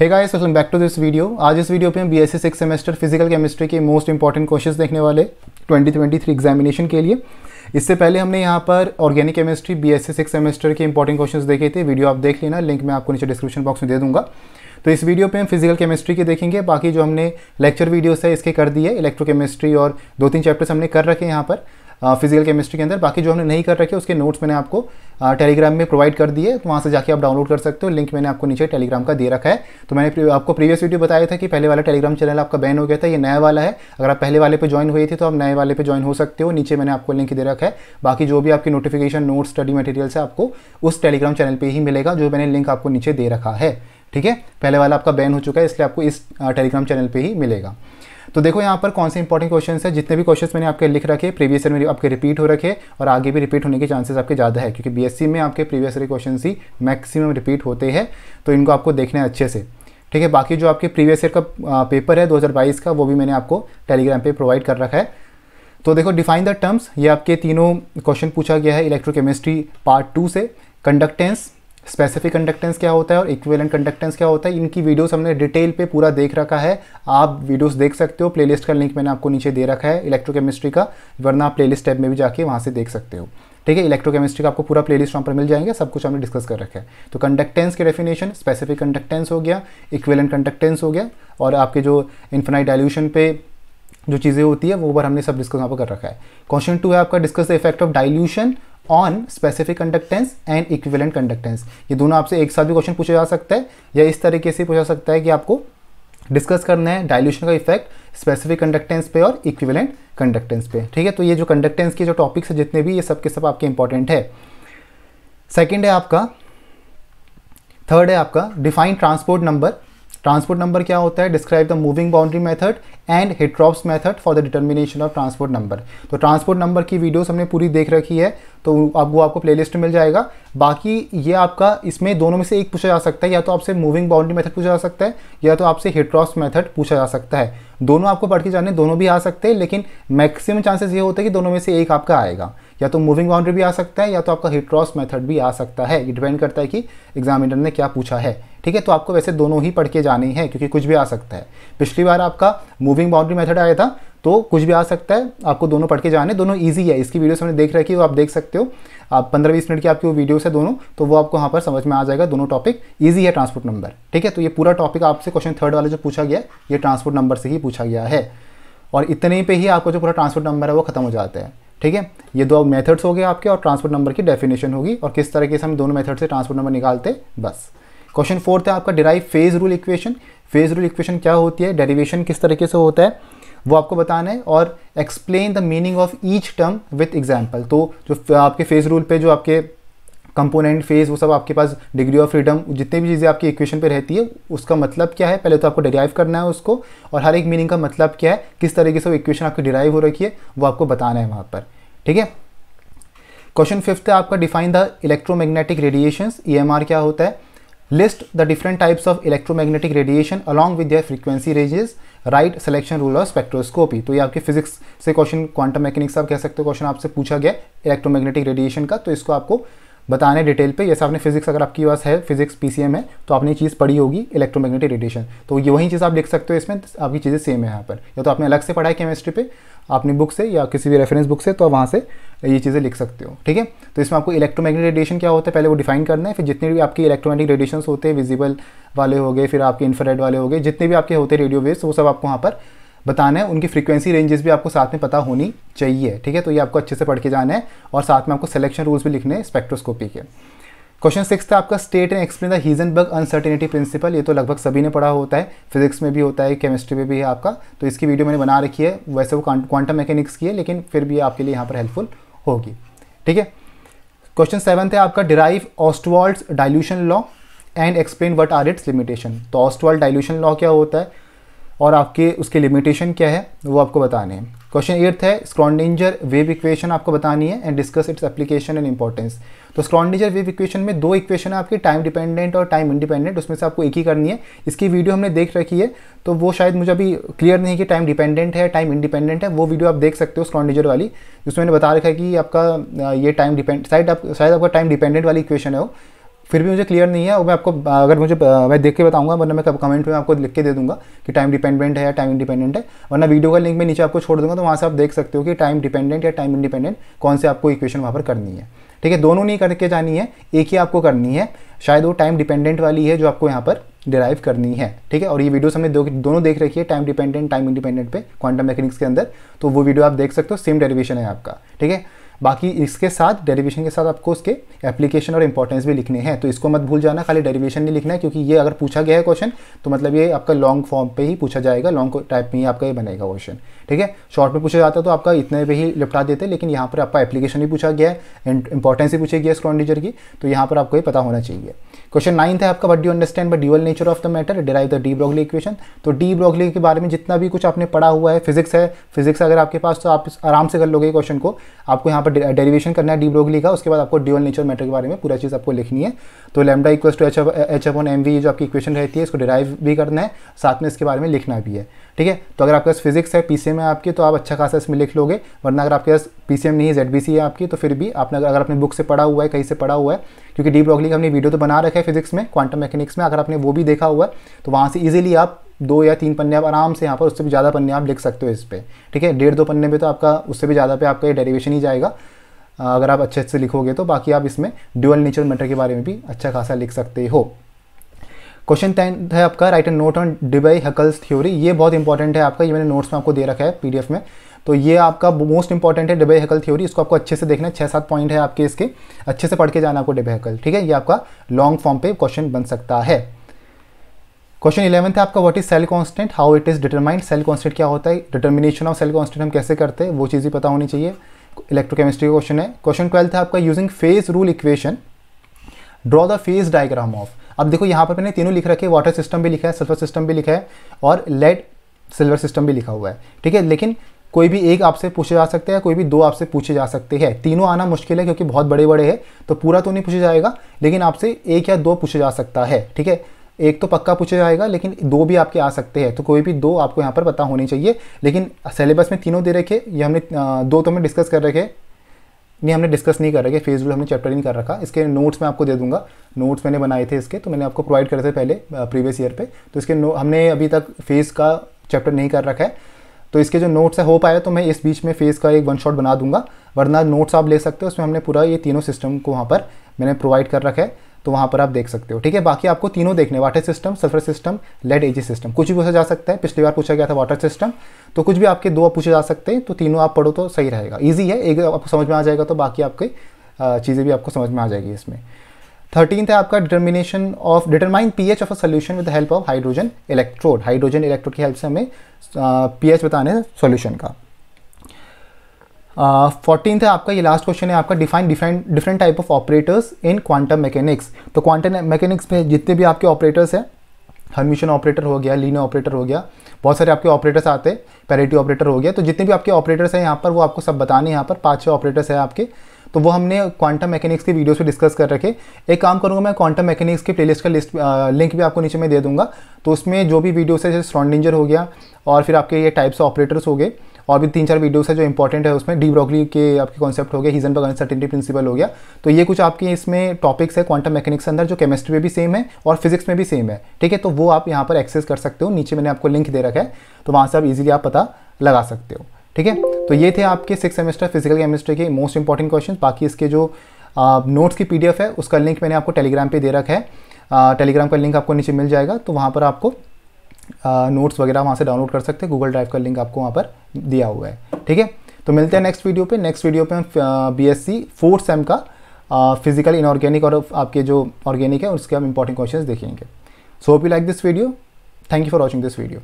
Hey guys welcome back to this video आज इस video पे हम B BSc six semester physical chemistry के मोस्ट इंपॉर्टेंट क्वेश्चंस देखने वाले 2023 एग्जामिनेशन के लिए। इससे पहले हमने यहाँ पर organic chemistry BSc six semester के इंपॉर्टेंट क्वेश्चंस देखे थे। वीडियो आप देख लेना लिंक मैं आपको नीचे डिस्क्रिप्शन बॉक्स में दे दूँगा। तो इस वीडियो पे हम फ़िज़िकल केमिस्ट्री के देखेंगे। बाकी जो हमने लेक्चर वीडियोस है, इसके कर दिए। इलेक्ट्रोकेमिस्ट्री और दो तीन चैप्टर्स हमने कर रखे हैं यहाँ पर। फ़िज़िकल केमिस्ट्री के अंदर। बाकी जो हमने नहीं कर रखे, उसके नोट्स मैंने आपको टेलीग्राम में प्रोवाइड कर दिए। तो वहाँ से जाके आप डाउनलोड कर सकते हो। लिंक मैंने आपको नीचे टेलीग्राम का दे रखा है। तो मैंने आपको प्रीवियस वीडियो बताया था कि पहले वाला टेलीग्राम चैनल आपका बैन हो गया था। ये नया वाला है। अगर आप पहले वाले पे ज्वाइन हुए थे तो आप नए वाले पे ज्वाइन हो सकते हो। नीचे मैंने आपको लिंक दे रखा है। बाकी जो भी आपकी नोटिफिकेशन नोट स्टडी मटेरियल है, आपको उस टेलीग्राम चैनल पर ही मिलेगा, जो मैंने लिंक आपको नीचे दे रखा है। ठीक है? पहले वाला आपका बैन हो चुका है, इसलिए आपको इस टेलीग्राम चैनल पर ही मिलेगा। तो देखो यहाँ पर कौन से इंपॉर्टेंट क्वेश्चन है। जितने भी क्वेश्चन मैंने आपके लिख रखे प्रीवियस ईयर में आपके रिपीट हो रखे और आगे भी रिपीट होने के चांसेस आपके ज़्यादा है, क्योंकि बीएससी में आपके प्रीवियस ईयर क्वेश्चन ही मैक्सिमम रिपीट होते हैं तो इनको आपको देखना है अच्छे से। ठीक है, बाकी जो आपके प्रीवियस ईयर का पेपर है 2022 का, वो भी मैंने आपको टेलीग्राम पे प्रोवाइड कर रखा है। तो देखो डिफाइन द टर्म्स ये आपके तीनों क्वेश्चन पूछा गया है इलेक्ट्रोकेमिस्ट्री पार्ट टू से। कंडक्टेंस स्पेसिफिक कंडक्टेंस क्या होता है और इक्विवेलेंट कंडक्टेंस क्या होता है? इनकी वीडियोस हमने डिटेल पे पूरा देख रखा है। आप वीडियोस देख सकते हो। प्लेलिस्ट का लिंक मैंने आपको नीचे दे रखा है इलेक्ट्रोकेमिस्ट्री का, वरना आप प्लेलिस्ट टैब में भी जाके वहाँ से देख सकते हो। ठीक है? इलेक्ट्रोकेमिस्ट्री का आपको पूरा प्लेलिस्ट वहाँ पर मिल जाएँगे। सब कुछ हमने डिस्कस कर रखा है। तो कंडक्टेंस के डेफिनेशन स्पेसिफिक कंडक्टेंस हो गया इक्विवेलेंट कंडक्टेंस हो गया और आपके जो इन्फिनाइट डायल्यूशन पे जो चीज़ें होती है, वो बार हमने सब डिस्कस वहाँ पर कर रखा है। क्वेश्चन टू है आपका discuss the effect of dilution on specific conductance and equivalent conductance ये दोनों आपसे एक साथ भी क्वेश्चन पूछा जा सकता है या इस तरीके से पूछा सकता है कि आपको डिस्कस करना है डायल्यूशन का इफ़ेक्ट स्पेसिफिक कंडक्टेंस पे और इक्विवेलेंट कंडक्टेंस पे। ठीक है? तो ये जो कंडक्टेंस के जो टॉपिक्स है, जितने भी, ये सब के सब आपके इंपॉर्टेंट है। सेकेंड है आपका थर्ड है आपका define transport number transport number क्या होता है? Describe the moving boundary method and Hittorf's method for the determination of transport number तो ट्रांसपोर्ट नंबर की वीडियोस हमने पूरी देख रखी है तो अब वो आपको प्लेलिस्ट मिल जाएगा। बाकी ये आपका, इसमें दोनों में से एक पूछा जा सकता है, या तो आपसे मूविंग बाउंड्री मेथड पूछा जा सकता है, या तो आपसे हिट्रॉप्स मेथड पूछा जा सकता है। दोनों आपको पढ़ के जाने दोनों भी आ सकते हैं, लेकिन मैक्सिमम चांसेस ये होते हैं कि दोनों में से एक आपका आएगा। या तो मूविंग बाउंड्री भी आ सकता है या तो आपका हिट्रॉस मेथड भी आ सकता है। ये डिपेंड करता है कि एग्जामिनर ने क्या पूछा है। ठीक है? तो आपको वैसे दोनों ही पढ़ के जाने हैं, क्योंकि कुछ भी आ सकता है। पिछली बार आपका मूविंग बाउंड्री मेथड आया था तो कुछ भी आ सकता है। आपको दोनों पढ़ के जाने, दोनों ईजी है। इसकी वीडियोस हमने देख रखी है, वो आप देख सकते हो। आप पंद्रह बीस मिनट की आपकी वो वीडियोस है दोनों तो वो आपको वहाँ पर समझ में आ जाएगा। दोनों टॉपिक ईजी है ट्रांसपोर्ट नंबर ठीक है? तो ये पूरा टॉपिक आपसे क्वेश्चन थर्ड वाला जो पूछा गया ये ट्रांसपोर्ट नंबर से ही पूछा गया है। और इतने पे ही आपको जो पूरा ट्रांसपोर्ट नंबर है, वो खत्म हो जाता है। ठीक है? ये दो मेथड्स हो गए आपके और ट्रांसपोर्ट नंबर की डेफिनेशन होगी और किस तरीके से हम दोनों मेथड से ट्रांसपोर्ट नंबर निकालते? बस। क्वेश्चन फोर्थ है आपका derive phase rule equation phase rule equation क्या होती है? डेरिवेशन किस तरीके से होता है? वो आपको बताना है और explain the meaning of each term with example तो जो आपके फ़ेज़ रूल पे जो आपके कंपोनेंट फ़ेज़ वो सब आपके पास डिग्री ऑफ़ फ्रीडम जितने भी चीज़ें आपकी इक्वेशन पे रहती है, उसका मतलब क्या है? पहले तो आपको डिराइव करना है उसको, और हर एक मीनिंग का मतलब क्या है? किस तरीके से वो इक्वेशन आपकी डिराइव हो रखी है, वो आपको बताना है वहाँ पर। ठीक है? क्वेश्चन फिफ्थ है आपका define the electromagnetic radiation EMR क्या होता है? List the different types of electromagnetic radiation along with their frequency ranges write selection rule of spectroscopy तो ये आपके फिजिक्स से क्वेश्चन क्वांटम मैकेनिक्स आप कह सकते हो क्वेश्चन आपसे पूछा गया इलेक्ट्रोमैग्नेटिक रेडिएशन का तो इसको आपको बताने डिटेल पे जैसे आपने फिजिक्स, अगर आपकी पास है फिजिक्स पीसीएम है तो आपने चीज़ पढ़ी होगी इलेक्ट्रोमैग्नेटिक रेडिएशन तो ये वही चीज़ आप लिख सकते हो इसमें आपकी चीज़ें सेम है यहाँ पर। या तो आपने अलग से पढ़ा है केमिस्ट्री पे, अपनी बुक से, या किसी भी रेफरेंस बुक से तो वहाँ से ये चीज़ें लिख सकते हो, ठीक है? तो इसमें आपको इलेक्ट्रोमैग्नेटिक रेडिएशन क्या होता है, पहले वो डिफाइन करना है, फिर जितने भी आपके इलेक्ट्रोमैग्नेटिक रेडिएशन होते हैं विजिबल वाले हो गए, फिर आपके इन्फ्रारेड वाले हो गए, जितने भी आपके होते हैं रेडियो वेव्स वो सब आपको वहाँ पर बताना है, उनकी फ्रीक्वेंसी रेंजेस भी आपको साथ में पता होनी चाहिए, ठीक है? तो ये आपको अच्छे से पढ़ के जाना है और साथ में आपको सिलेक्शन रूल्स भी लिखने हैं स्पेक्ट्रोस्कोपी के। क्वेश्चन सिक्स था आपका state and explain the Heisenberg uncertainty principle ये तो लगभग सभी ने पढ़ा होता है फिजिक्स में भी होता है केमिस्ट्री में भी है आपका। तो इसकी वीडियो मैंने बना रखी है, वैसे वो क्वांटम मैकेनिक्स की है, लेकिन फिर भी आपके लिए यहाँ पर हेल्पफुल होगी, ठीक है? क्वेश्चन सेवन है आपका derive Ostwald's dilution law and explain what are its limitation तो ऑस्टवाल्ड डाइल्यूशन लॉ क्या होता है? और आपके उसके लिमिटेशन क्या है, वो आपको बताने हैं। क्वेश्चन एट्थ है स्क्रॉन्डिंजर वेव इक्वेशन आपको बतानी है and discuss its application and importance तो स्क्रॉन्डिंजर वेव इक्वेशन में दो इक्वेशन है आपकी टाइम डिपेंडेंट और टाइम इंडिपेंडेंट उसमें से आपको एक ही करनी है। इसकी वीडियो हमने देख रखी है तो वो शायद मुझे अभी क्लियर नहीं कि टाइम डिपेंडेंट है टाइम इंडिपेंडेंट है, वो वीडियो आप देख सकते हो स्क्रॉन्डिजर वाली, जिसमें मैंने बता रखा है कि आपका ये टाइम डिपेंड शायद आप, शायद आपका टाइम डिपेंडेंट वाली इक्वेशन है वो। फिर भी मुझे क्लियर नहीं है और मैं आपको अगर मुझे मैं देख के बताऊँगा वरना मैं कमेंट में आपको लिख के दे दूँगा कि टाइम डिपेंडेंट है या टाइम इंडिपेंडेंट है वरना वीडियो का लिंक मैं नीचे आपको छोड़ दूँगा तो वहाँ से आप देख सकते हो कि टाइम डिपेंडेंट या टाइम इंडिपेंडेंट कौन से आपको इक्वेशन वहाँ पर करनी है। ठीक है दोनों नहीं करके जानी है एक ही आपको करनी है शायद वो टाइम डिपेंडेंट वाली है जो आपको यहाँ पर डिराइव करनी है। ठीक है और ये वीडियोस हमने दो, दोनों देख रखी है टाइम डिपेंडेंट टाइम इंडिपेंडेंट पे क्वांटम मैकेनिक्स के अंदर तो वो वीडियो आप देख सकते हो सेम डेरिवेशन है आपका। ठीक है बाकी इसके साथ डेरिवेशन के साथ आपको उसके एप्लीकेशन और इंपॉर्टेंस भी लिखने हैं। तो इसको मत भूल जाना, खाली डेरिवेशन नहीं लिखना है, क्योंकि ये अगर पूछा गया है क्वेश्चन तो मतलब ये आपका लॉन्ग फॉर्म पे ही पूछा जाएगा लॉन्ग टाइप में ही आपका ये बनेगा क्वेश्चन ठीक है? शॉर्ट में पूछा जाता तो आपका इतने पे ही लिपटा देते लेकिन यहाँ पर आपका एप्लीकेशन भी पूछा गया है इंपॉर्टेंस भी पूछी गया है स्क्रॉन्डीजर की तो यहाँ पर आपको ये पता होना चाहिए। क्वेश्चन नाइन्थ है आपका what do understand by dual nature of the matter derive the de Broglie equation तो डी ब्रॉगली के बारे में जितना भी कुछ आपने पढ़ा हुआ है फिजिक्स है फिजिक्स अगर आपके पास तो आप आराम से कर लोगे क्वेश्चन को। आपको यहाँ पर डेरिवेशन करना है डी ब्रॉगली का उसके बाद आपको ड्यूअल नेचर मैटर के बारे में पूरा चीज़ आपको लिखनी है। तो lambda equal to H H M V जो आपकी इक्वेशन रहती है, इसको डिराइव भी करना है, साथ में इसके बारे में लिखना भी है। ठीक है? तो अगर आपके पास फिजिक्स है पीसीएम है आपकी तो आप अच्छा खासा इसमें लिख लोगे, वरना अगर आपके पास पीसीएम नहीं जेडबीसी है आपकी तो फिर भी आपने अगर अपने बुक से पढ़ा हुआ है, कहीं से पढ़ा हुआ है, क्योंकि डी ब्रोगली का हमने वीडियो तो बना रखा है फिजिक्स में क्वांटम मैकेनिक्स में, अगर आपने वो भी देखा हुआ है तो वहाँ से ईजिली आप दो या तीन पन्ने आप आराम से यहाँ पर उससे भी ज़्यादा पन्ने आप लिख सकते हो इस पर ठीक है? डेढ़ दो पन्ने में तो आपका, उससे भी ज़्यादा पे आपका ये डेरिवेशन ही जाएगा। अगर आप अच्छे से लिखोगे तो बाकी आप इसमें ड्यूअल नेचर मैटर के बारे में भी अच्छा खासा लिख सकते हो। क्वेश्चन टेन है आपका write and note on Debye Huckel's theory ये बहुत इंपॉर्टेंट है आपका, ये मैंने नोट्स में आपको दे रखा है पीडीएफ में। तो ये आपका मोस्ट इंपॉर्टेंट है डिबे हकल थ्योरी इसको आपको अच्छे से देखना है छः सात पॉइंट है आपके इसके। अच्छे से पढ़ के जाना आपको डिबे हकल ठीक है? ये आपका लॉन्ग फॉर्म पे क्वेश्चन बन सकता है। क्वेश्चन इलेवंथ है आपका what is cell constant how it is determined cell constant क्या होता है? डिटर्मिनेशन ऑफ़ सेल कांस्टेंट हम कैसे करते हैं? वो चीज़ें पता होनी चाहिए। इलेक्ट्रोकेमिस्ट्री का क्वेश्चन है। क्वेश्चन ट्वेल्थ है आपका using phase rule equation draw the phase diagram of अब देखो, यहाँ पर मैंने तीनों लिख रखे वाटर सिस्टम भी लिखा है सल्फ़र सिस्टम भी लिखा है और लेड सिल्वर सिस्टम भी लिखा हुआ है। ठीक है? लेकिन कोई भी एक आपसे पूछे जा सकते हैं कोई भी दो आपसे पूछे जा सकते हैं। तीनों आना मुश्किल है क्योंकि बहुत बड़े बड़े हैं तो पूरा तो नहीं पूछा जाएगा, लेकिन आपसे एक या दो पूछा जा सकता है। ठीक है? एक तो पक्का पूछा जाएगा, लेकिन दो भी आपके आ सकते हैं। तो कोई भी दो आपको यहाँ पर पता होनी चाहिए। लेकिन सिलेबस में तीनों दे रखे, ये हमने दो तो हमने डिस्कस कर रखे। नहीं, हमने डिस्कस नहीं कर रखे, फेस रूल हमने चैप्टर नहीं कर रखा। इसके नोट्स मैं आपको दे दूँगा। नोट्स मैंने बनाए थे इसके तो मैंने आपको प्रोवाइड करे थे पहले प्रीवियस ईयर पे। तो इसके हमने अभी तक फेस का चैप्टर नहीं कर रखा है। तो इसके जो नोट्स है, हो पाया तो मैं इस बीच में फेस का एक वन शॉट बना दूँगा। वरना नोट्स आप ले सकते हो, उसमें हमने पूरा ये तीनों सिस्टम को वहाँ पर मैंने प्रोवाइड कर रखा है। तो वहाँ पर आप देख सकते हो, ठीक है? बाकी आपको तीनों देखने water system sulphur system lead AG system कुछ भी पूछा जा सकता है, पिछली बार पूछा गया था वाटर सिस्टम तो कुछ भी आपके दो पूछे जा सकते हैं तो तीनों आप पढ़ो तो सही रहेगा। ईजी है, एक आपको समझ में आ जाएगा तो बाकी आपके चीज़ें भी आपको समझ में आ जाएगी इसमें। थर्टीन है आपका determination of determine pH of a solution with help of hydrogen electrode hydrogen electrode की हेल्प से हमें पीएच बताने सोल्यूशन का। फोर्टीन है आपका, ये लास्ट क्वेश्चन है आपका define different different type of operators in quantum mechanics तो क्वांटम मैकेनिक्स में जितने भी आपके ऑपरेटर्स हैं हरमिशन ऑपरेटर हो गया लीनो ऑपरेटर हो गया, बहुत सारे आपके ऑपरेटर्स आते हैं पैरिटी ऑपरेटर हो गया तो जितने भी आपके ऑपरेटर्स हैं यहाँ पर, वो आपको सब बताने यहाँ पर, पाँच छः ऑपरेटर्स हैं आपके तो वो हमने क्वांटम मैकेनिक्स की वीडियोस पे डिस्कस कर रखे एक काम करूँगा मैं क्वांटम मैकेनिक्स की प्लेलिस्ट का लिस्ट लिंक भी आपको नीचे में दे दूँगा तो उसमें जो भी वीडियोस है, जैसे स्ट्रॉन्डिंजर हो गया, और फिर आपके ये टाइप्स ऑपरेटर्स हो गए और भी तीन चार वीडियोस है जो इंपॉर्टेंट है उसमें। डी ब्रॉकली के आपके कॉन्सेप्ट हो गया हीजनबर्ग अनसर्टिनिटी प्रिंसिपल हो गया। तो ये कुछ आपके इसमें टॉपिक्स है क्वांटम मैकेनिक्स अंदर, जो केमिस्ट्री में भी सेम है और फिजिक्स में भी सेम है। ठीक है तो वो आप यहाँ पर एक्सेस कर सकते हो। नीचे मैंने आपको लिंक दे रखा है तो वहाँ से आप इजीली आप पता लगा सकते हो। ठीक है तो ये थे आपके सिक्स सेमेस्टर फ़िज़िकल केमिस्ट्री के मोस्ट इंपॉर्टेंट क्वेश्चन बाकी इसके जो नोट्स की पीडीएफ है, उसका लिंक मैंने आपको टेलीग्राम पे दे रखा है। टेलीग्राम का लिंक आपको नीचे मिल जाएगा तो वहाँ पर आपको नोट्स वगैरह वहाँ से डाउनलोड कर सकते हैं। गूगल ड्राइव का लिंक आपको वहाँ पर दिया हुआ है। ठीक है? तो मिलते हैं नेक्स्ट वीडियो पे। नेक्स्ट वीडियो पे हम B S C fourth sem का फ़िज़िकल इनऑर्गेनिक और आपके जो ऑर्गेनिक है, उसके हम इंपॉर्टेंट क्वेश्चन देखेंगे। So hope you like this video thank you for watching this video